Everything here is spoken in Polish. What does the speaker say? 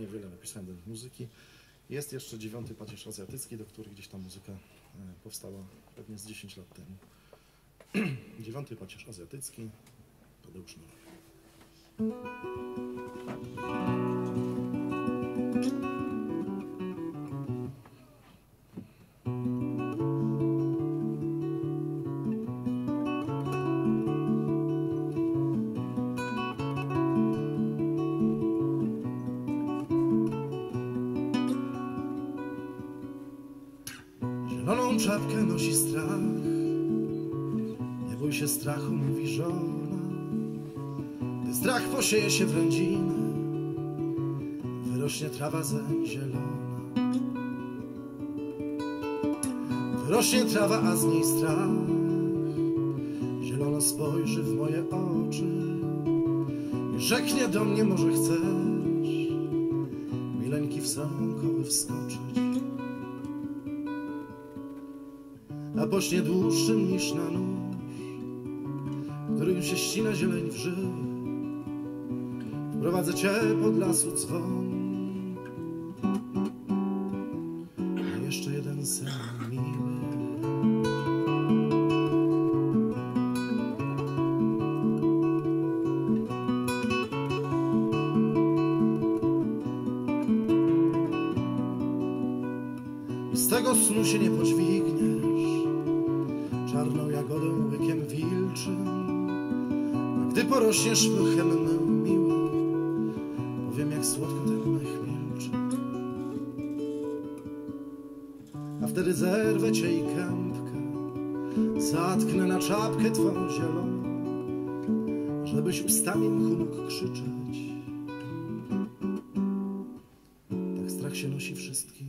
niewiele napisałem do muzyki. Jest jeszcze dziewiąty pacierz azjatycki, do których gdzieś tam muzyka e, powstała pewnie z 10 lat temu. dziewiąty pacierz azjatycki, Tadeusz Nowak. Zieloną czapkę nosi strach. Nie bój się strachu, mówi żona. Gdy strach posieje się w rędziny, wyrośnie trawa ze zielona. Wyrośnie trawa, a z niej strach. Zielono spojrzy w moje oczy i rzeknie do mnie, może chcesz mileńki w sąkoły wskoczyć. A pośnie dłuższym niż na nóż, którym się ścina zieleń w żyły. Wprowadzę cię pod lasu dzwon. A jeszcze jeden sen miły. I z tego snu się nie podźwigniesz czarną jagodą łykiem wilczym. A gdy porośniesz mchem mym miły, powiem jak słodko ten mech milczy. A wtedy zerwę cię i kępkę, zatknę na czapkę twą zieloną, żebyś ustami mchu mógł krzyczeć. Tak strach się nosi wszystkich